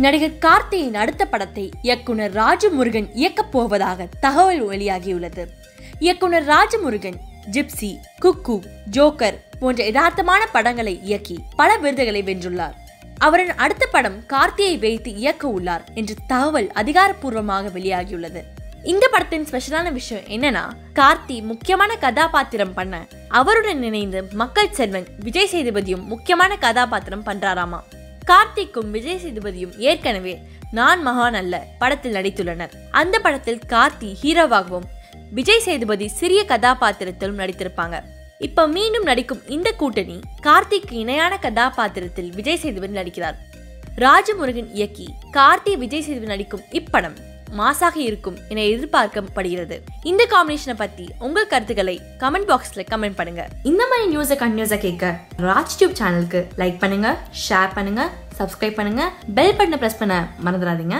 நடிகர் கார்த்தியின் அடுத்த படத்தை இயக்குனர் ராஜமுருகன் இயக்கப் போவதாக தகவல் வெளியாகியுள்ளது. இயக்குனர் ராஜமுருகன் ஜிப்சி குக்கு ஜோக்கர் போன்ற யதார்த்தமான படங்களை இயக்கி பல விருதுகளை வென்றுள்ளார். அவரின் அடுத்த படம் கார்த்தியை வைத்து இயக்க உள்ளார் என்ற தகவல் அதிகாரப்பூர்வமாக வெளியாகியுள்ளது. இந்த படத்தின் ஸ்பெஷலான விஷயம் என்னன்னா கார்த்தி முக்கியமான கதாபாத்திரம் பண்ண அவருடன் இணைந்து மக்கள் செல்வன் விஜய் சேதுபதியும் முக்கியமான கதாபாத்திரம் பண்றாராமா. கார்த்திக்கும் விஜய் சேதுபதியும் ஏற்கனவே நான் மகான் அல்ல படத்தில் நடித்துள்ளனர். அந்த படத்தில் கார்த்தி ஹீரோவாகவும் விஜய் சேதுபதி சிறிய கதாபாத்திரத்திலும் நடித்திருப்பாங்க. இப்ப மீண்டும் நடிக்கும் இந்த கூட்டணி கார்த்திக்கு இணையான கதாபாத்திரத்தில் விஜய் சேதுபதி நடிக்கிறார். ராஜமுருகன் இயக்கி கார்த்தி விஜய் சேதுபதி நடிக்கும் இப்படம் மாசாக இருக்கும் என எதிர்பார்க்கப்படுகிறது. இந்த காம்பினேஷனை பத்தி உங்கள் கருத்துக்களை கமெண்ட் பாக்ஸ்ல கமெண்ட் பண்ணுங்க. இந்த மாதிரி நியூஸை கண்டினியூஸா கேட்க ராஜ் டியூப் சேனலுக்கு லைக் பண்ணுங்க ஷேர் பண்ணுங்க சப்ஸ்கிரைப் பண்ணுங்க பெல் பட்டனை பிரஸ் பண்ண மறந்துடாதீங்க.